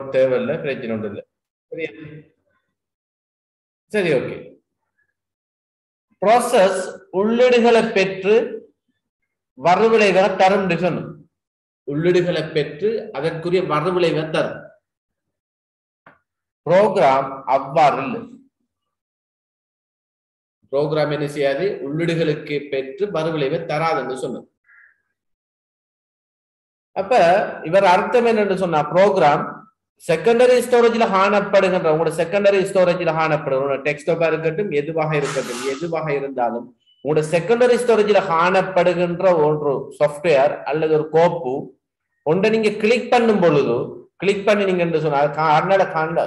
தேவையில்லை பிரச்சனை ஒன்றும் இல்லை. சரியா? சரி ஓகே ப்ராசஸ் உள்ளீடுகளை பெற்று வரவிளைகளை தரும் சொன்னோம். உள்ளீடுகளை பெற்று அதற்குரிய வரவிளைவை தரும். ப்ரோக்ராம் அவ்வாறு இல்லை. ப்ரோக்ராம் என்ன செய்யாது? உள்ளீடுகளுக்கு பெற்று வறுவிளைவை தராதுன்னு சொன்னது அப்ப இவர் அர்த்தம் என்னன்னு சொன்னா ப்ரோக்ராம் செகண்டரி ஸ்டோரேஜ்ல காணப்படுகின்ற உங்களோட செகண்டரி ஸ்டோரேஜ்ல காணப்படுகிற டெக்ஸ்டோப்பா இருக்கட்டும் எதுவாக இருக்கட்டும் எதுவாக இருந்தாலும் உங்களோட செகண்டரி ஸ்டோரேஜ்ல காணப்படுகின்ற ஒன்று சாஃப்ட்வேர் அல்லது ஒரு கோப்பு. ஒன்றை நீங்க கிளிக் பண்ணும் பொழுது கிளிக் பண்ணி நீங்க என்று சொன்னா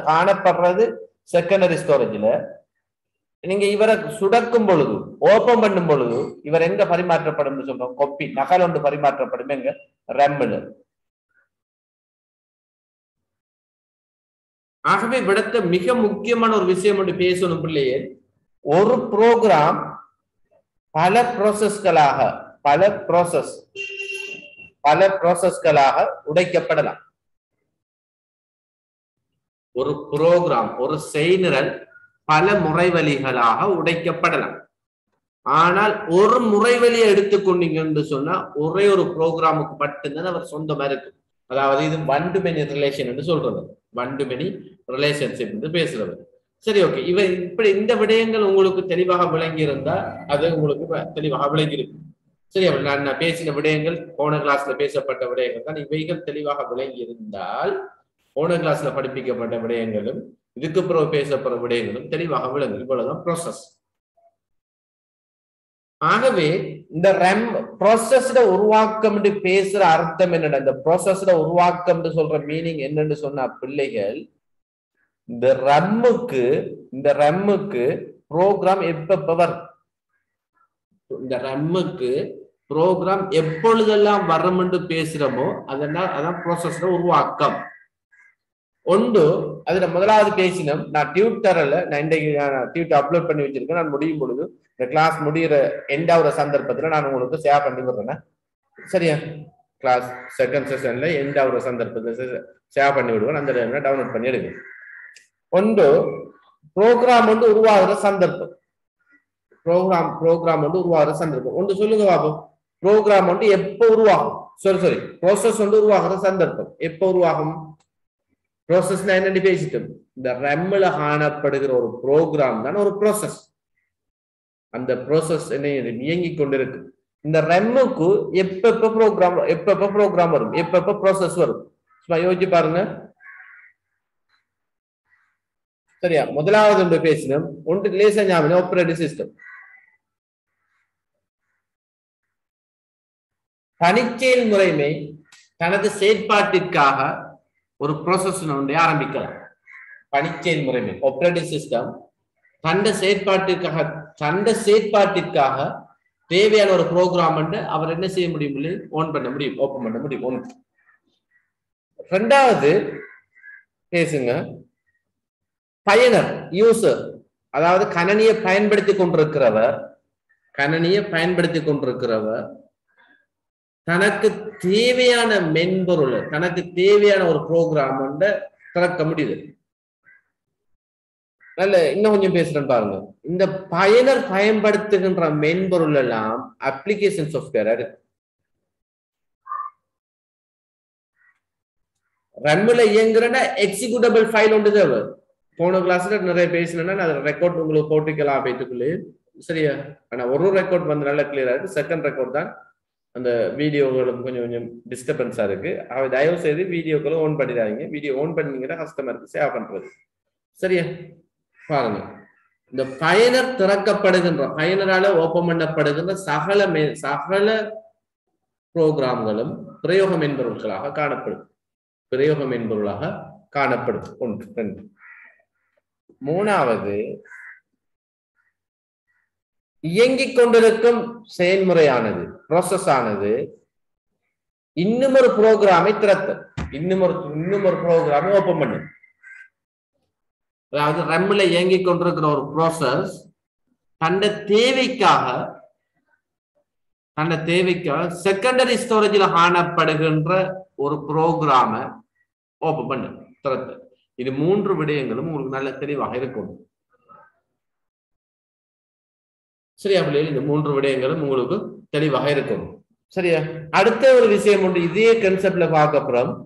காணப்படுறது செகண்டரி ஸ்டோரேஜ்ல நீங்க இவரை சுடக்கும் பொழுது ஓபன் பண்ணும் பொழுது இவர் எங்க பரிமாற்றப்படும் சொல்றோம்? கொப்பி நகல் ஒன்று பரிமாற்றப்படும் எங்க ரெம்னு ஆகவே விடத்த மிக முக்கியமான ஒரு விஷயம் ஒன்று பேசணும் பிள்ளையே. ஒரு ப்ரோக்ராம் பல ப்ரோசஸ்களாக பல ப்ரோசஸ் பல ப்ரோசஸ்களாக உடைக்கப்படலாம். ஒரு புரோகிராம் ஒரு செய்நிரல் பல முறைவழிகளாக உடைக்கப்படலாம். ஆனால் ஒரு முறைவழியை எடுத்துக்கொண்டீங்கன்னு சொன்னா ஒரே ஒரு ப்ரோக்ராமுக்கு மட்டும்தான் அவர் சொந்தமா இருக்கும். அதாவது இது வண்டுமெனி ரிலேஷன் என்று சொல்றது. வண்டுமெனி ரிலேஷன்ஷிப் என்று பேசுறவர். சரி ஓகே இவ இப்படி இந்த விடயங்கள் உங்களுக்கு தெளிவாக விளங்கி இருந்தா அது உங்களுக்கு தெளிவாக விளங்கி இருக்கும் சரி அப்படி நான் நான் பேசின விடயங்கள் போன கிளாஸ்ல பேசப்பட்ட விடயங்கள் தான் இவைகள் தெளிவாக விளங்கி இருந்தால் போன கிளாஸ்ல படிப்பிக்கப்பட்ட விடயங்களும் இதுக்கு பிறகு பேசப்படுற விடயங்களும் தெளிவாக விளங்கும். இவ்வளவுதான் ப்ராசஸ் ஆகவே இந்த ரெம் ப்ராசஸ்ட உருவாக்கம் பேசுற அர்த்தம் என்னடா இந்த ப்ராசஸ்ட உருவாக்கம் சொல்ற மீனிங் என்னன்னு சொன்ன பிள்ளைகள் இந்த ரம்முக்கு இந்த ரம்முக்கு ப்ரோக்ராம் எப்ப வரும் இந்த ரம்முக்கு ப்ரோக்ராம் எப்பொழுதெல்லாம் வரும் பேசுறோமோ அதனால் அதான் ப்ராசஸ்ட உருவாக்கம். ஒன்று அதுல முதலாவது பேசினோம். நான் டியூட்டரில் நான் இன்றைக்கு டியூட்டர் அப்லோட் பண்ணி வச்சிருக்கேன். நான் முடியும் பொழுது இந்த கிளாஸ் முடிகிற எண்டாவது சந்தர்ப்பத்துல நான் உங்களுக்கு ஷேர் பண்ணி விடுறேன். சரியா? கிளாஸ் செகண்ட் செஷன்ல ஆகுற சந்தர்ப்பத்தில் ஷேர் பண்ணி விடுவேன். அந்த டவுன்லோட் பண்ணி எடுங்க. ஒன்று ப்ரோக்ராம் வந்து உருவாகிற சந்தர்ப்பம். ப்ரோக்ராம் ப்ரோக்ராம் வந்து உருவாகிற சந்தர்ப்பம். ஒன்று சொல்லுங்க பாப்போம் ப்ரோக்ராம் வந்து எப்போ உருவாகும்? சாரி சாரி ப்ரோசஸ் வந்து உருவாகிற சந்தர்ப்பம். எப்போ உருவாகும்? ப்ரோசஸ் என்னன்னு பேசிட்டோம். இந்த ரெம்மில் காணப்படுகிற ஒரு ப்ரோக்ராம் தான் ஒரு ப்ரோசஸ் அந்த ப்ரோசஸ் என்ன இயங்கி கொண்டிருக்கு. இந்த ரெம்முக்கு எப்பப்ப ப்ரோக்ராம் எப்பப்ப ப்ரோக்ராம் வரும்? எப்பப்ப ப்ரோசஸ் வரும்? சும்மா யோசிச்சு பாருங்க. சரியா? முதலாவது ஒன்று பேசினோம். ஒன்று லேசா ஞாபகம் ஆப்ரேட்டிங் சிஸ்டம் தனிச்செயல் முறைமை தனது செயற்பாட்டிற்காக ஒரு ப்ரோசஸ் ஒன்றை ஆரம்பிக்கலாம். பணிச்செயல் முறைமை ஆப்ரேட்டிங் சிஸ்டம் தண்ட செயற்பாட்டிற்காக தண்ட செயற்பாட்டிற்காக தேவையான ஒரு ப்ரோக்ராம் அவர் என்ன செய்ய முடியும் ஓன் பண்ண முடியும். ஓப்பன் பண்ண முடியும். ஒன்று. ரெண்டாவது பேசுங்க. பயனர் யூசர் அதாவது கணனியை பயன்படுத்தி கொண்டிருக்கிறவர் கணனியை பயன்படுத்தி கொண்டிருக்கிறவர் தனக்கு தேவையான மென்பொருள் தனக்கு தேவையான ஒரு ப்ரோக்ராம் திறக்க முடியுது. நல்ல இன்னும் கொஞ்சம் பேசுறேன் பாருங்க. இந்த பயனர் பயன்படுத்துகின்ற மென்பொருள் எல்லாம் அப்ளிகேஷன் சாஃப்ட்வேர் இருக்கு. ரன்மில் இயங்குறன எக்ஸிக்யூட்டபிள் ஃபைல் ஒன்று தேவை. போன கிளாஸ்ல நிறைய பேசினேன்னா அது ரெக்கார்ட் உங்களுக்கு போட்டுக்கலாம் வீட்டுக்குள்ளே சரியா? ஆனா ஒரு ரெக்கார்ட் வந்து நல்லா கிளியரா இருக்கு செகண்ட் ரெக்கார்ட் தான் அந்த வீடியோகளும் கொஞ்சம் கொஞ்சம் டிஸ்டர்பன்ஸா இருக்கு. அவை தயவு செய்து வீடியோக்களும் ஓன் பண்ணிடாதீங்க. வீடியோ ஓன் பண்ணீங்கன்னா கஸ்டமருக்கு சேவ் பண்றது. சரியா? பாருங்க. இந்த பயனர் திறக்கப்படுகின்ற பயனரால ஓப்பன் பண்ணப்படுகின்ற சகல மே சகல புரோகிராம்களும் பிரயோக மென்பொருட்களாக காணப்படும். பிரயோக மென்பொருளாக காணப்படும். ஒன்று ரெண்டு. மூணாவது இயங்கிக் கொண்டிருக்கும் செயல்முறையானது ப்ராசஸ் ஆனது இன்னும் ஒரு ப்ரோக்ராமை திறத்த இன்னும் ஒரு இன்னும் ஒரு ப்ரோக்ராமை ஓப்பன் பண்ணு அதாவது ரம்மில் இயங்கிக் கொண்டிருக்கிற ஒரு ப்ராசஸ் தண்ட தேவைக்காக தண்ட தேவைக்காக செகண்டரி ஸ்டோரேஜில் காணப்படுகின்ற ஒரு ப்ரோக்ராமை ஓப்பன் பண்ணு திறத்தல் இது மூன்று விடயங்களும் உங்களுக்கு நல்ல தெளிவாக இருக்கும். சரியா பிள்ளைகள்? இந்த மூன்று விடயங்களும் உங்களுக்கு தெளிவாக இருக்கும். சரியா? அடுத்த ஒரு விஷயம் ஒன்று இதே கன்செப்ட்ல பார்க்க போறோம்.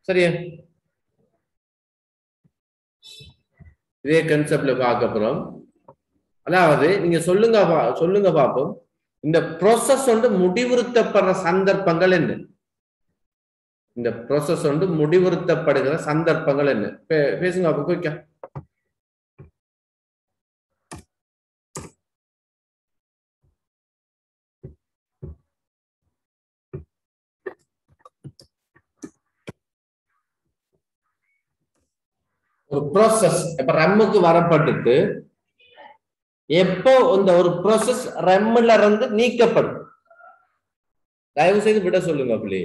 சரியா? இதே கன்செப்ட்ல பார்க்க போறோம். அதாவது நீங்க சொல்லுங்க பா- சொல்லுங்க பார்ப்போம் இந்த ப்ரோசஸ் வந்து முடிவுறுத்தப்படுற சந்தர்ப்பங்கள் என்ன? இந்த ப்ராசஸ் வந்து முடிவுறுத்தப்படுகிற சந்தர்ப்பங்கள் என்ன? பே- பேசுங்க அப்ப குயிக்கா ஒரு ப்ராசஸ் இப்ப ரம்முக்கு வரப்பட்டுட்டு எப்போ இந்த ஒரு ப்ராசஸ் ரம்மில் இருந்து நீக்கப்படும்? தயவு செய்து விட சொல்லுங்க பிள்ளை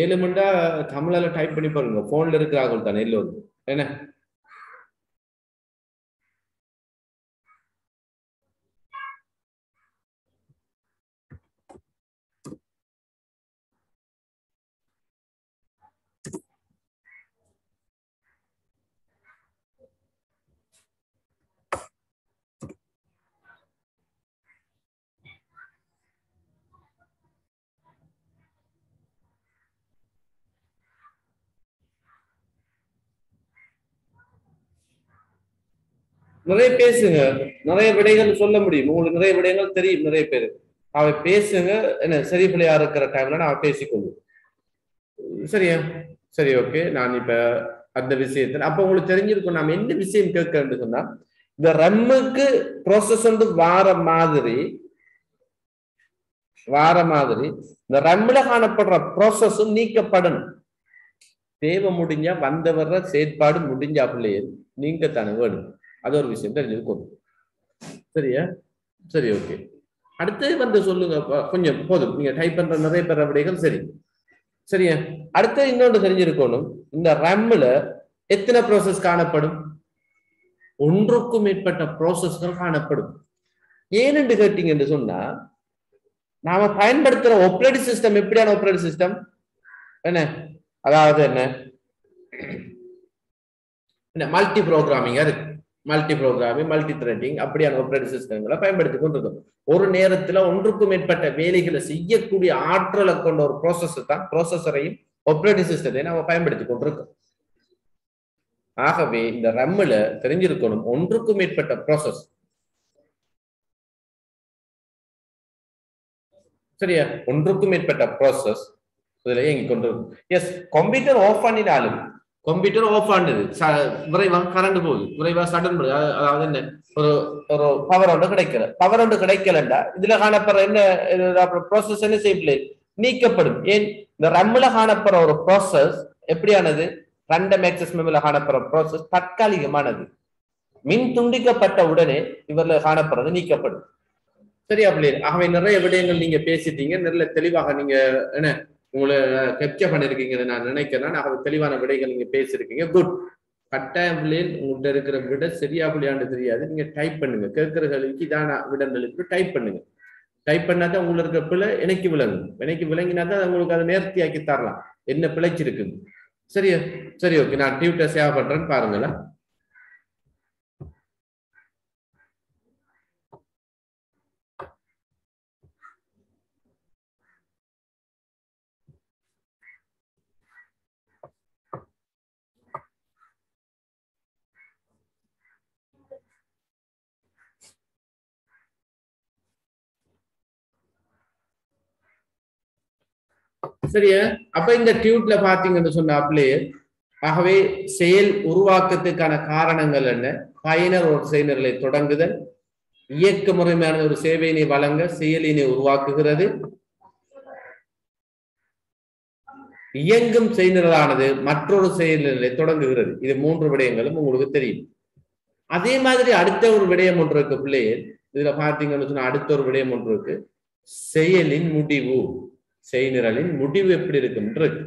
ஏழு மண்டா தமிழால டைப் பண்ணி பாருங்க. போன்ல இருக்கிறார்கள் தானே எல்லோரும் என்ன? நிறைய பேசுங்க. நிறைய விடைகள் சொல்ல முடியும். உங்களுக்கு நிறைய விடயங்கள் தெரியும் நிறைய பேர். அவ பேசுங்க. என்ன சரி பிள்ளையா இருக்கிற டைம்ல நான் பேசிக்கொள்ளும். சரியா? சரி ஓகே நான் இப்ப அந்த விஷயத்துல அப்ப உங்களுக்கு தெரிஞ்சிருக்கும் நாம என்ன விஷயம் கேட்கறது சொன்னா இந்த ரம்முக்கு ப்ராசஸ் வந்து வார மாதிரி வார மாதிரி இந்த ரம்மில காணப்படுற ப்ராசஸும் நீக்கப்படணும். தேவை முடிஞ்சா வந்த வர்ற செயற்பாடு முடிஞ்சா பிள்ளையே நீங்க தானே வேணும். அது ஒரு விஷயம் தெரிஞ்சிருக்கும் சரியா? சரி ஓகே அடுத்து வந்து சொல்லுங்க கொஞ்சம் போதும். நீங்க டைப் பண்ற நிறைய பேர் விடைகள் சரி. சரியா? அடுத்து இன்னொன்று தெரிஞ்சிருக்கணும். இந்த ரேம்ல எத்தனை ப்ராசஸ் காணப்படும்? ஒன்றுக்கும் மேற்பட்ட ப்ராசஸ்கள் காணப்படும். ஏனென்று கேட்டீங்க என்று சொன்னா நாம பயன்படுத்துற ஆப்ரேட்டிங் சிஸ்டம் எப்படியான ஆப்ரேட்டிங் சிஸ்டம் என்ன? அதாவது என்ன? என்ன? மல்டி ப்ரோக்ராமிங் இருக்கு மல்டி ப்ரோக்ராமிங் மல்டி த்ரெட்டிங் அப்படியான ஆப்ரேட்டிங் சிஸ்டங்களை பயன்படுத்தி கொண்டிருக்கோம் ஒரு நேரத்துல ஒன்றுக்கும் மேற்பட்ட வேலைகளை செய்யக்கூடிய ஆற்றலை கொண்ட ஒரு ப்ராசஸ் தான் ப்ராசஸரையும் ஆப்ரேட்டிங் சிஸ்டத்தையும் நம்ம பயன்படுத்தி கொண்டிருக்கோம். ஆகவே இந்த ரம்மில் தெரிஞ்சிருக்கணும் ஒன்றுக்கும் மேற்பட்ட ப்ராசஸ் சரியா? ஒன்றுக்கும் மேற்பட்ட ப்ராசஸ் இதுல இயங்கி கொண்டிருக்கும். எஸ் கம்ப்யூட்டர் ஆஃப் பண்ணினாலும் கம்ப்யூட்டர் ஆஃப் ஆனது விரைவாக கரண்ட் போகுது விரைவாக சடன் அதாவது என்ன ஒரு ஒரு பவர் ஒன்று கிடைக்கல பவர் ஒன்று கிடைக்கலண்டா இதுல காணப்படுற என்ன ப்ராசஸ் என்ன செய்யல நீக்கப்படும் ஏன் இந்த ரம்மில் காணப்படுற ஒரு ப்ராசஸ் எப்படியானது ரண்டம் ஆக்சஸ் மெமரியில் காணப்படுற ப்ராசஸ் தற்காலிகமானது மின் துண்டிக்கப்பட்ட உடனே இவர்ல காணப்படுறது நீக்கப்படும் சரியா பிள்ளைகள் ஆகவே நிறைய விடயங்கள் நீங்க பேசிட்டீங்க நல்ல தெளிவாக நீங்க என்ன உங்களை கெப்சர் பண்ணிருக்கீங்கன்னு நான் நினைக்கிறேன். அவர் தெளிவான விடைகள் நீங்க பேசியிருக்கீங்க. குட் கட்டாயம் பிள்ளைகள் உங்கள்கிட்ட இருக்கிற விட சரியா பிள்ளையாண்டு தெரியாது. நீங்க டைப் பண்ணுங்க. கேட்கிற இதான விடங்களுக்கு டைப் பண்ணுங்க. டைப் பண்ணாதான் உங்களுக்கு இருக்கிற பிள்ளை எனக்கு விளங்கும். எனக்கு விளங்கினா தான் உங்களுக்கு அதை நேர்த்தியாக்கி தரலாம். என்ன பிழைச்சிருக்கு சரியா? சரி ஓகே நான் டியூட்டர் சேவ் பண்றேன்னு பாருங்களேன். சரியா? அப்ப இந்த டியூட்ல பாத்தீங்கன்னு சொன்ன ஆகவே செயல் உருவாக்கத்துக்கான காரணங்கள் என்ன? பயனர் ஒரு செயலர்களை தொடங்குதல் இயக்க முறைமையான ஒரு சேவையினை வழங்க செயலினை உருவாக்குகிறது. இயங்கும் செயலர்களானது மற்றொரு செயலர்களை தொடங்குகிறது. இது மூன்று விடயங்களும் உங்களுக்கு தெரியும். அதே மாதிரி அடுத்த ஒரு விடயம் ஒன்று இருக்கு பிள்ளையர் இதுல பாத்தீங்கன்னு சொன்னா அடுத்த ஒரு விடயம் ஒன்று இருக்கு. செயலின் முடிவு. செய்நிரலின் முடிவு எப்படி இருக்குன்றது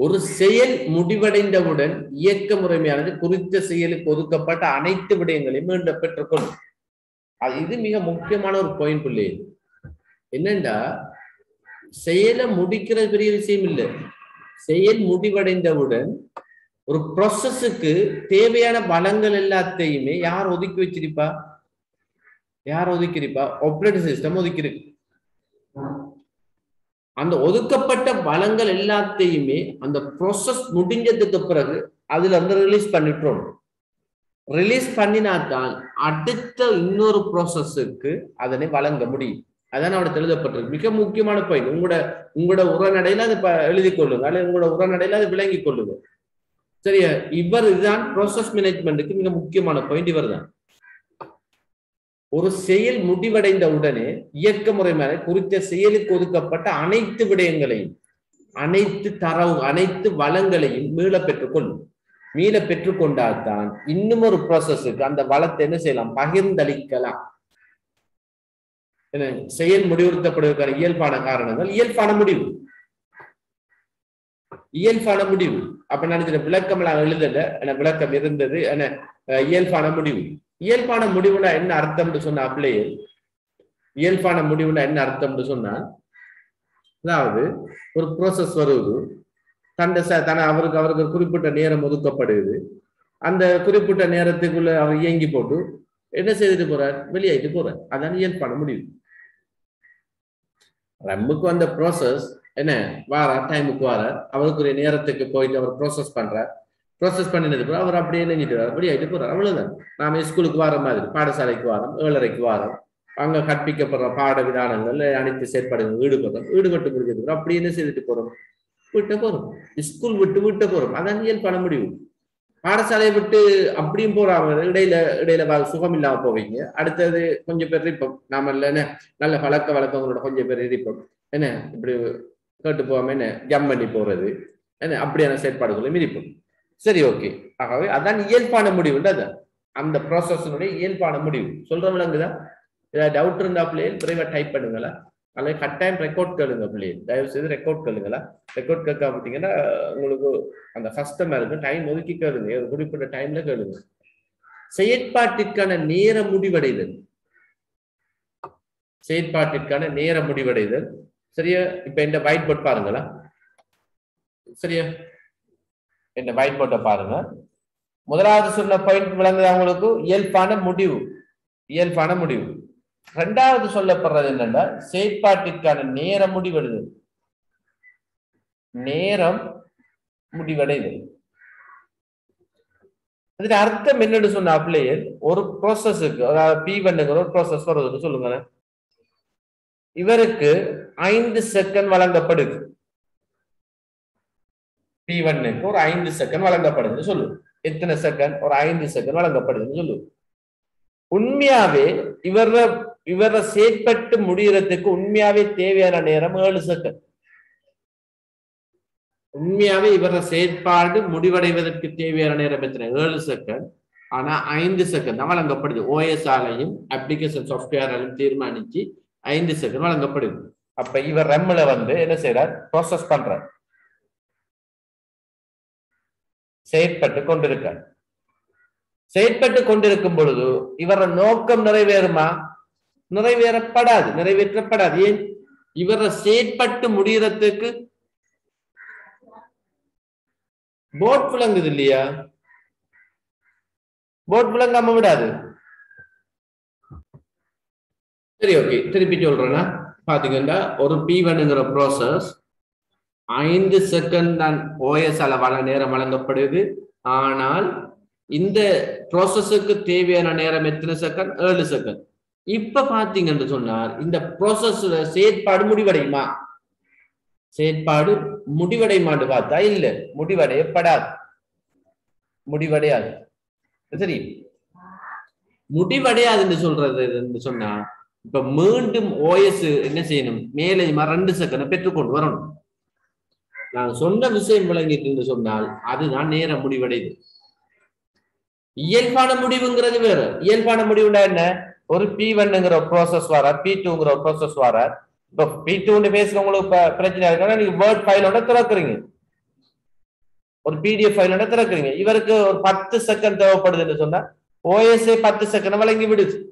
ஒரு செயல் முடிவடைந்தவுடன் இயக்க முறைமையானது குறித்த செயலுக்கு ஒதுக்கப்பட்ட அனைத்து விடயங்களையும் மீண்டும் பெற்றுக்கொள்ளும் அது இது மிக முக்கியமான ஒரு பாயிண்ட் பிள்ளை. என்னண்டா செயலை முடிக்கிறது பெரிய விஷயம் இல்லை. செயல் முடிவடைந்தவுடன் ஒரு ப்ரொசஸுக்கு தேவையான வளங்கள் எல்லாத்தையுமே யார் ஒதுக்கி வச்சிருப்பா? யார் ஒதுக்கிருப்பா ஆப்ரேட்டிங் சிஸ்டம் ஒதுக்கிருக்கு அந்த ஒதுக்கப்பட்ட வளங்கள் எல்லாத்தையுமே அந்த ப்ரோசஸ் முடிஞ்சதுக்கு பிறகு அதுல இருந்து ரிலீஸ் பண்ணிட்டோம். ரிலீஸ் பண்ணினாதான் அடுத்த இன்னொரு ப்ராசஸுக்கு அதனை வழங்க முடியும். அதான் அவட எழுதப்பட்டிருக்கு மிக முக்கியமான பாயிண்ட் உங்களோட உங்களோட உரநடையில அது எழுதி கொள்ளுங்க. அல்லது உங்களோட உரநடையில அதை விளங்கி கொள்ளுங்க. சரியா? இவர் இதுதான் ப்ராசஸ் மேனேஜ்மெண்ட்டுக்கு மிக முக்கியமான பாயிண்ட் இவர் தான் ஒரு செயல் முடிவடைந்த உடனே இயக்க முறை மேல குறித்த செயலுக்கு ஒதுக்கப்பட்ட அனைத்து விடயங்களையும் அனைத்து தரவு அனைத்து வளங்களையும் மீள பெற்றுக்கொள்ளும் மீள பெற்றுக்கொண்டால்தான் இன்னும் ஒரு ப்ராசஸுக்கு அந்த வளத்தை என்ன செய்யலாம்? பகிர்ந்தளிக்கலாம். என்ன? செயல் முடிவுறுத்தப்படுவதற்கான இயல்பான காரணங்கள் இயல்பான முடிவு. இயல்பான முடிவு. அப்ப நினைச்சிட விளக்கம் நான் எழுதல. என விளக்கம் இருந்தது? என இயல்பான முடிவு. இயல்பான முடிவுனா என்ன அர்த்தம்னு சொன்ன அப்படியே இயல்பான முடிவுனா என்ன அர்த்தம்னு சொன்னா அதாவது ஒரு ப்ரோசஸ் வருது தண்டை தன அவருக்கு அவருக்கு ஒரு குறிப்பிட்ட நேரம் ஒதுக்கப்படுது. அந்த குறிப்பிட்ட நேரத்துக்குள்ள அவர் இயங்கி போட்டு என்ன செய்துட்டு போறார்? வெளியாயிட்டு போறார். அதான் இயல்பான முடிவு. ரம்முக்கு வந்த ப்ராசஸ் என்ன? வாரார் டைமுக்கு வாரார். அவருக்குரிய நேரத்துக்கு போயிட்டு அவர் ப்ராசஸ் பண்றார். ப்ராசஸ் பண்ணினதுக்கு அப்புறம் அவர் அப்படியே நினைச்சிட்டு வரார் ஆகிட்டு போறார். அவ்வளவுதான். நாம ஸ்கூலுக்கு வர மாதிரி. பாடசாலைக்கு வாரம் ஏழரைக்கு வாரம். அங்க கற்பிக்கப்படுற பாட விதானங்கள் அனைத்து செயற்பாடுகள் ஈடுபடுறோம் ஈடுபட்டு முடிஞ்சதுக்கு அப்புறம் அப்படி என்ன செய்துட்டு போறோம்? விட்டு போறோம். ஸ்கூல் விட்டு விட்டு போறோம். அதான் இயல்பான முடிவு. பாடசாலையை விட்டு அப்படியும் போறாங்க. இடையில இடையில சுகம் இல்லாம போவீங்க. அடுத்தது கொஞ்சம் பேர் இருப்போம். நாம இல்ல என்ன? நல்ல பழக்க வழக்கங்களோட கொஞ்சம் பேர் இருப்போம். என்ன? இப்படி கேட்டு போகாம என்ன? ஜம் பண்ணி போறது. என்ன? அப்படியான செயற்பாடுகளும் இருப்போம் சரி ஓகே ஆகவே அதான் இயல்பான முடிவுன்றது அந்த ப்ராசஸினுடைய இயல்பான முடிவு. சொல்ற விளங்குதா ஏதாவது டவுட் இருந்தா பிள்ளைகள் விரைவா டைப் பண்ணுங்களா? அல்லது கட்டாயம் ரெக்கார்ட் கேளுங்க பிள்ளைகள். தயவு செய்து ரெக்கார்ட் கேளுங்களா? ரெக்கார்ட் கேட்க பார்த்தீங்கன்னா உங்களுக்கு அந்த கஸ்டமருக்கு டைம் ஒதுக்கி கேளுங்க. ஒரு குறிப்பிட்ட டைம்ல கேளுங்க. செயற்பாட்டிற்கான நேர முடிவடைதல். செயற்பாட்டிற்கான நேர முடிவடைதல். சரியா? இப்ப இந்த ஒயிட் போர்ட் பாருங்களா? சரியா? இந்த ஒயிட் போர்ட்டை பாருங்க. முதலாவது சொன்ன பாயிண்ட் விளங்குது அவங்களுக்கு இயல்பான முடிவு. இயல்பான முடிவு. ரெண்டாவது சொல்லப்படுறது என்னன்னா செயற்பாட்டிற்கான நேர முடிவடைதல். நேரம் முடிவடைது அதுக்கு அர்த்தம் என்னன்னு சொன்ன பிள்ளையர் ஒரு ப்ரோசஸுக்கு அதாவது பி பண்ணுங்கிற ஒரு ப்ராசஸ் வருதுன்னு சொல்லுங்க இவருக்கு ஐந்து செகண்ட் வழங்கப்படுது. பி ஒன்னுக்கு ஒரு ஐந்து செகண்ட் வழங்கப்படுதுன்னு சொல்லு. எத்தனை செகண்ட் ஒரு ஐந்து செகண்ட் வழங்கப்படுதுன்னு சொல்லு. உண்மையாவே இவர இவர செயற்பட்டு முடியறதுக்கு உண்மையாவே தேவையான நேரம் ஏழு செகண்ட் உண்மையாவே இவர செயற்பாடு முடிவடைவதற்கு தேவையான நேரம் எத்தனை? ஏழு செகண்ட் ஆனா ஐந்து செகண்ட் தான் வழங்கப்படுது. ஓஎஸ் ஆலையும் அப்ளிகேஷன் சாஃப்ட்வேராலையும் தீர்மானிச்சு ஐந்து செகண்ட் வழங்கப்படுது. அப்ப இவர் ரெம்ல வந்து என்ன செய்யறார் ப்ராசஸ் பண்றார். செயற்பட்டு கொண்டிருக்கார் செயற்பட்டு கொண்டிருக்கும் பொழுது இவர நோக்கம் நிறைவேறுமா? நிறைவேறப்படாது நிறைவேற்றப்படாது. ஏன்? இவர செயற்பட்டு முடிகிறதுக்கு போட் விளங்குது இல்லையா? போட் விளங்காம விடாது. சரி ஓகே திருப்பி சொல்றேன்னா பாத்தீங்கன்னா ஒரு பி ஒன்னுங்கிற ப்ராசஸ் ஐந்து செகண்ட் தான் ஓஎஸ் அளவான நேரம் வழங்கப்படுது. ஆனால் இந்த ப்ராசஸுக்கு தேவையான நேரம் எத்தனை செகண்ட் ஏழு செகண்ட் இப்ப பாத்தீங்கன்னு சொன்னால் இந்த ப்ராசஸ்ல செயற்பாடு முடிவடையுமா? செயற்பாடு முடிவடையுமான்னு பார்த்தா இல்ல. முடிவடையப்படாது. முடிவடையாது. சரி. முடிவடையாதுன்னு சொல்றது என்று சொன்னா இப்ப மீண்டும் ஓஎஸ் என்ன செய்யணும்? மேலே ரெண்டு செகண்ட் பெற்றுக்கொண்டு வரணும். நான் சொன்ன விஷயம் விளங்கிட்டு சொன்னால் அதுதான் நேரம் முடிவடையுது இயல்பான முடிவுங்கிறது வேற. இயல்பான முடிவுனா என்ன? ஒரு பி ஒன்னுங்கிற ப்ராசஸ் வர பி டூங்கிற ஒரு ப்ராசஸ் வர இப்ப பி டூன்னு பேசுறவங்களுக்கு பிரச்சனை இருக்குன்னா நீங்க வேர்ட் ஃபைலோட திறக்குறீங்க. ஒரு பிடிஎஃப் ஃபைலோட திறக்குறீங்க. இவருக்கு ஒரு பத்து செகண்ட் தேவைப்படுதுன்னு சொன்னா ஓஎஸ்ஏ பத்து செகண்ட் வழங்கி விடுச்சு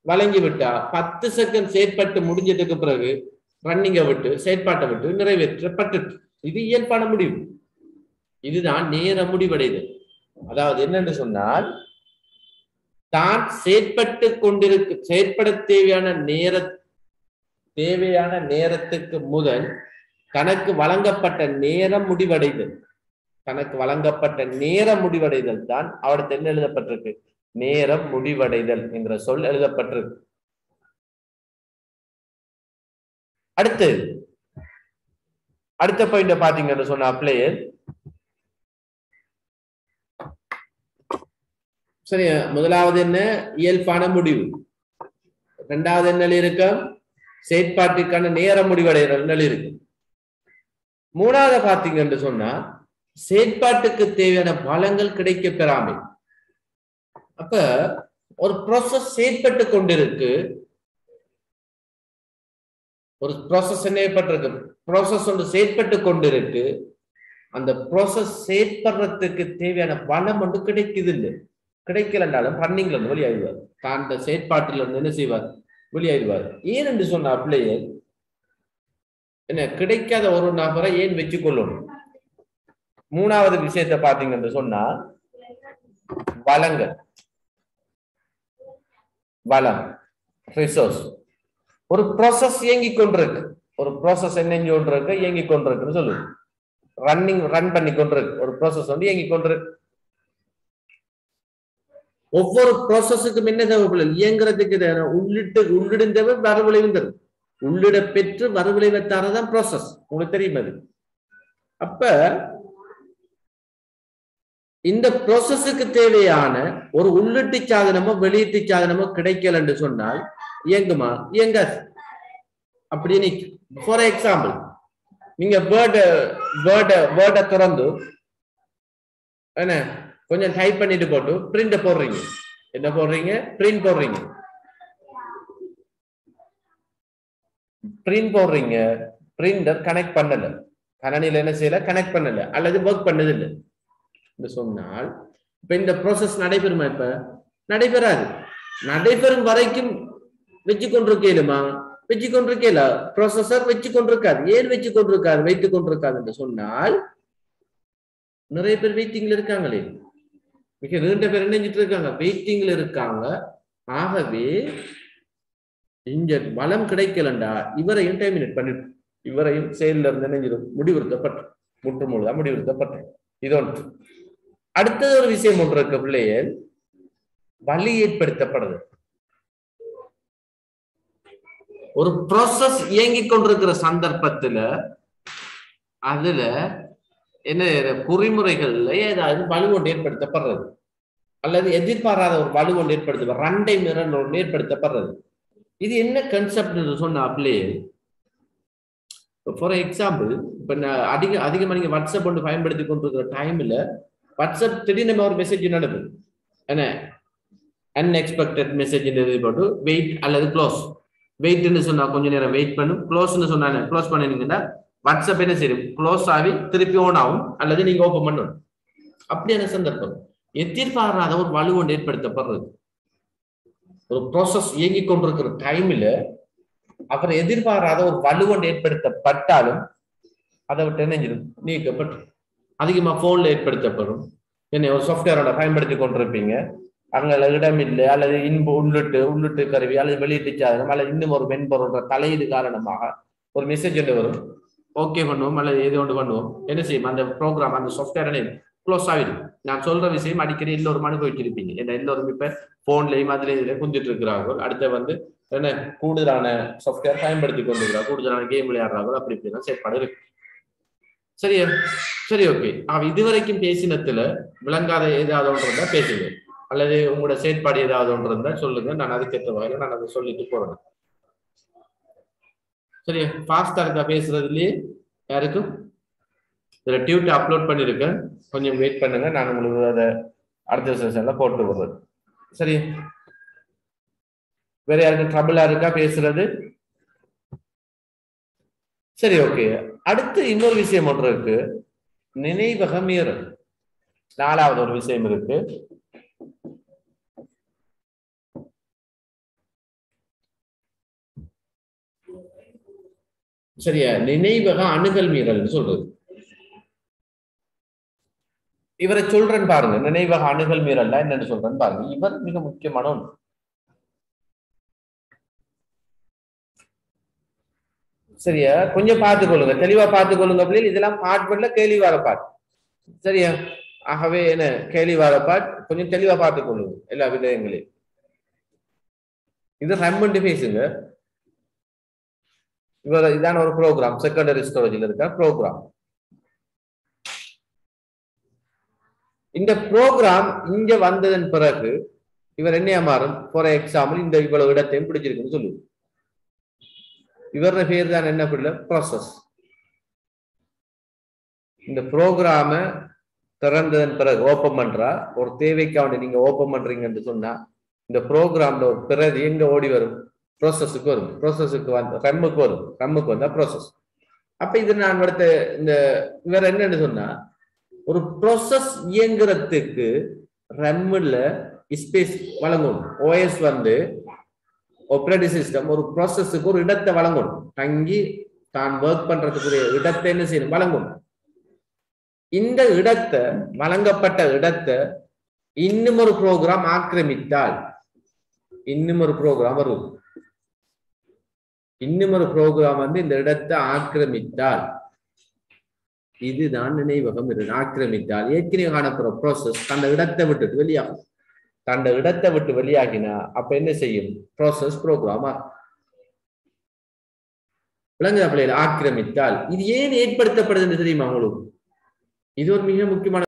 வழங்கி விட்டா பத்து செகண்ட் செயற்பட்டு முடிஞ்சதுக்கு பிறகு ரன்னிங்கை விட்டு செயற்பாட்டை விட்டு நிறைவேற்றப்பட்டு இது இயல்பான முடிவு. இதுதான் நேர முடிவடைதல். அதாவது என்னென்று சொன்னால் தான் செயற்பட்டு கொண்டிருக்க செயற்பட தேவையான நேர தேவையான நேரத்துக்கு முதல் தனக்கு வழங்கப்பட்ட நேரம் முடிவடைதல். தனக்கு வழங்கப்பட்ட நேரம் முடிவடைதல் தான் அவருக்கு என்ன எழுதப்பட்டிருக்கு? நேரம் முடிவடைதல் என்ற சொல் எழுதப்பட்டிருக்கு. அடுத்து அடுத்த பாயிண்ட் பாத்தீங்கன்னு சொன்ன பிளேயர் சரி முதலாவது என்ன? இயல்பான முடிவு. இரண்டாவது என்ன இருக்கும் செயற்பாட்டிற்கான நேர முடிவடைதல் இருக்கு மூணாவது பாத்தீங்கன்னு சொன்னா செயற்பாட்டுக்கு தேவையான பலங்கள் கிடைக்க பெறாமை அப்ப ஒரு ப்ராசஸ் செயற்பட்டு கொண்டிருக்கு. ஒரு ப்ராசஸ் என்னப்பட்டிருக்கு ப்ராசஸ் ஒன்று செயற்பட்டு கொண்டிருக்கு. அந்த ப்ராசஸ் செயற்படுறதுக்கு தேவையான பலம் ஒன்று கிடைக்குது இல்லை கிடைக்கலன்றாலும் ரன்னிங்ல இருந்து வெளியாகிடுவார் தான் அந்த செயற்பாட்டில் இருந்து என்ன செய்வார்? வெளியாகிடுவார் ஏன் என்று சொன்ன பிள்ளையர் என்ன கிடைக்காத ஒரு நபரை ஏன் வச்சு கொள்ளணும் மூணாவது விஷயத்தை பாத்தீங்கன்னு சொன்னா வளங்கள். வளம் ரிசோர்ஸ் ஒரு ப்ராசஸ் இயங்கி கொண்டிருக்கு. ஒரு ப்ராசஸ் என்ன கொண்டிருக்கு? இயங்கி கொண்டிருக்குன்னு சொல்லுது ரன்னிங் ரன் பண்ணி கொண்டிருக்கு. ஒரு ப்ராசஸ் வந்து இயங்கி கொண்டிருக்கு. ஒவ்வொரு ப்ராசஸுக்கும் என்ன தேவைப்படும்? இயங்குறதுக்கு உள்ளிட்டு உள்ளிடும் தேவை வரவிளைவும் தரும் உள்ளிட பெற்று வரவிளைவை தரதான் ப்ராசஸ் உங்களுக்கு தெரியும் அது அப்ப இந்த ப்ரொசஸுக்கு தேவையான ஒரு உள்ளீட்டு சாதனமோ வெளியீட்டு சாதனமோ கிடைக்கல என்று சொன்னால் இயங்குமா? அப்படி அப்படின்னு ஃபார் எக்ஸாம்பிள் நீங்க வேர்டு வேர்ட வேர்டை திறந்து என்ன கொஞ்சம் டைப் பண்ணிட்டு போட்டு பிரிண்ட போடுறீங்க. என்ன போடுறீங்க? பிரிண்ட் போடுறீங்க. பிரிண்ட் போடுறீங்க. பிரிண்டர் கனெக்ட் பண்ணல. கணனில என்ன செய்யல? கனெக்ட் பண்ணல. அல்லது ஒர்க் பண்ணது இல்லை என்று சொன்னால் இப்ப இந்த ப்ராசஸ் நடைபெறுமா இப்ப? நடைபெறாது. நடைபெறும் வரைக்கும் வச்சு கொண்டிருக்கேலுமா வச்சு கொண்டிருக்கேல ப்ராசஸர் வச்சு கொண்டிருக்காது ஏன் வச்சு கொண்டிருக்காது வைத்துக் கொண்டிருக்காது என்று சொன்னால் நிறைய பேர் வெயிட்டிங்ல இருக்காங்களே. மிக நீண்ட பேர் நினைஞ்சிட்டு இருக்காங்க? வெயிட்டிங்ல இருக்காங்க. ஆகவே இங்க பலம் கிடைக்கலண்டா? இவரையும் டெர்மினேட் பண்ணிட்டு இவரையும் செயல்ல இருந்து நினைஞ்சிடும் முடிவுறுத்தப்பட்ட. முற்று முடிவுறுத்தப்பட்டேன் இதொன்று இது ஒன்று. அடுத்தது ஒரு விஷயம் ஒன்று இருக்கு பிள்ளைகள் வலி ஏற்படுத்தப்படுது. ஒரு ப்ராசஸ் இயங்கிக் கொண்டிருக்கிற சந்தர்ப்பத்துல அதுல என்ன பொறிமுறைகள்ல ஏதாவது வலு ஒன்று ஏற்படுத்தப்படுறது. அல்லது எதிர்பாராத ஒரு வலு ஒன்று ஏற்படுத்த ரண்டை மிரன் ஒன்று ஏற்படுத்தப்படுறது. இது என்ன கன்செப்ட் சொன்ன அப்படியே ஃபார் எக்ஸாம்பிள் இப்போ நான் அதிக அதிகமாக நீங்கள் வாட்ஸ்அப் ஒன்று பயன்படுத்தி கொண்டிருக்கிற டைமில் வாட்ஸ்அப் திடீர்னு ஒரு மெசேஜ் நடக்கும் என்ன? அன்எக்ஸ்பெக்டட் மெசேஜ் போட்டு வெயிட் அல்லது க்ளோஸ் வெயிட்னு சொன்னா கொஞ்ச நேரம் வெயிட் பண்ணும் க்ளோஸ்னு சொன்னாங்க க்ளோஸ் பண்ணினீங்கன்னா வாட்ஸ்அப் என்ன செய்யும்? க்ளோஸ் ஆகி திருப்பி ஓன் ஆகும். அல்லது நீங்க ஓப்பன் பண்ணணும். அப்படியான சந்தர்ப்பம்? எதிர்பாராத ஒரு வலு ஒன்று ஏற்படுத்தப்படுறது. ஒரு ப்ராசஸ் இயங்கி கொண்டிருக்கிற டைம்ல அவர் எதிர்பாராத ஒரு வலு ஒன்று ஏற்படுத்தப்பட்டாலும் அதை விட்டு என்ன நீக்கப்பட்டு அதிகமாக ஃபோனில் ஏற்படுத்தப்படும். என்ன ஒரு சாஃப்ட்வேரோட பயன்படுத்தி கொண்டிருப்பீங்க. அங்கே இடம் இல்லை அல்லது இன்பு உள்ளிட்டு உள்ளிட்டு கருவி அல்லது வெளியீட்டு சாதனம் அல்லது இன்னும் ஒரு மென்பொருள் தலையீடு காரணமாக ஒரு மெசேஜ் ஒன்று வரும். ஓகே பண்ணுவோம் அல்லது எது ஒன்று பண்ணுவோம். என்ன செய்யும்? அந்த ப்ரோக்ராம் அந்த சாஃப்ட்வேர் க்ளோஸ் ஆகிடும். நான் சொல்ற விஷயம் அடிக்கடி எல்லோரும் அனுபவிச்சிருப்பீங்க. என்ன எல்லோரும் இப்போ போன்லயும் அதுல இதுல குந்திட்டு இருக்கிறார்கள். அடுத்த வந்து என்ன கூடுதலான சாஃப்ட்வேர் பயன்படுத்தி கொண்டிருக்கிறார் கூடுதலான கேம் விளையாடுறார்கள். அப்படி இப்படிதான் செயற்பாடு இருக்கு. சரியா சரி ஓகே அவ இதுவரைக்கும் பேசினத்துல விளங்காத ஏதாவது ஒன்று இருந்தா பேசுங்க. அல்லது உங்களோட செயற்பாடு ஏதாவது ஒன்று இருந்தா சொல்லுங்க. நான் அதுக்கேற்ற வகையில நான் அதை சொல்லிட்டு போறேன். சரி ஃபாஸ்டா இருக்கா பேசுறதுலயே யாருக்கும்? இதுல டியூட் அப்லோட் பண்ணிருக்கேன். கொஞ்சம் வெயிட் பண்ணுங்க. நான் உங்களுக்கு அதை அடுத்த செஷன்ல போட்டு விடுறேன். சரி. வேற யாருக்கும் ட்ரபிளா இருக்கா பேசுறது? சரி ஓகே. அடுத்து இன்னொரு விஷயம் ஒன்று இருக்கு. நினைவகம் ஈரல் நாலாவது ஒரு விஷயம் இருக்கு. சரியா? நினைவக அணுகல் மீறல் சொல்றது. இவரை சொல்றேன்னு பாருங்க. நினைவக அணுகல் மீறல்னா என்னன்னு சொல்றேன்னு பாருங்க. இவர் மிக முக்கியமான ஒன்று. சரியா? கொஞ்சம் பார்த்துக்கொள்ளுங்க. தெளிவா பார்த்துக்கொள்ளுங்க பிள்ளைகள். இதெல்லாம் பாட்பட்ல கேள்வி வர பாட் சரியா? ஆகவே என்ன? கேள்வி வர பாட் கொஞ்சம் தெளிவா பார்த்து கொள்ளுங்க எல்லா விடயங்களையும். இது ரெம்மண்டு பேசுங்க இவர் இதான ஒரு ப்ரோக்ராம் செகண்டரி ஸ்டோரேஜில் இருக்க ப்ரோக்ராம் இந்த ப்ரோக்ராம் இங்க வந்ததன் பிறகு இவர் என்ன மாறும்? ஃபார் எக்ஸாம்பிள் இந்த இவ்வளவு இடத்தையும் பிடிச்சிருக்குன்னு சொல்லுவோம் இவரோட பேர் தான் என்ன பிள்ளை ப்ராசஸ் இந்த ப்ரோக்ராம திறந்ததன் பிறகு ஓப்பன் பண்றா? ஒரு தேவைக்காக நீங்க ஓப்பன் பண்றீங்கன்னு சொன்னா இந்த ப்ரோக்ராம்ல ஒரு பிறகு எங்க ஓடி வரும்? ப்ரோசஸுக்கு வரும். ப்ரோசஸுக்கு வந்து ரெம்முக்கு வரும். ரெம்முக்கு வந்தா ப்ரோசஸ் அப்ப இது நான் அடுத்த இந்த இவர் என்னன்னு சொன்னா ஒரு ப்ரோசஸ் இயங்குறதுக்கு ரெம்மில் ஸ்பேஸ் வழங்கும். ஓஎஸ் வந்து ஆப்ரேட்டிங் சிஸ்டம் ஒரு ப்ராசஸுக்கு ஒரு இடத்தை வழங்கணும் தங்கி தான் ஒர்க் பண்றதுக்குரிய இடத்தை என்ன செய்யணும்? வழங்கணும் இந்த இடத்தை வழங்கப்பட்ட இடத்தை இன்னும் ஒரு ப்ரோக்ராம் ஆக்கிரமித்தால் இன்னும் ஒரு ப்ரோக்ராம் வரும். இன்னும் ஒரு ப்ரோக்ராம் வந்து இந்த இடத்தை ஆக்கிரமித்தால் இதுதான் நினைவகம். இருக்கு ஆக்கிரமித்தால் ஏற்கனவே காணப்படுற ப்ராசஸ் அந்த இடத்தை விட்டுட்டு வெளியாகும் தண்ட இடத்தை விட்டு வெளியாகினா அப்ப என்ன செய்யும்? ப்ராசஸ் ப்ரோக்ராமா விளங்குதா பிள்ளைகள் ஆக்கிரமித்தால். இது ஏன் ஏற்படுத்தப்படுதுன்னு தெரியுமா உங்களுக்கு? இது ஒரு மிக முக்கியமான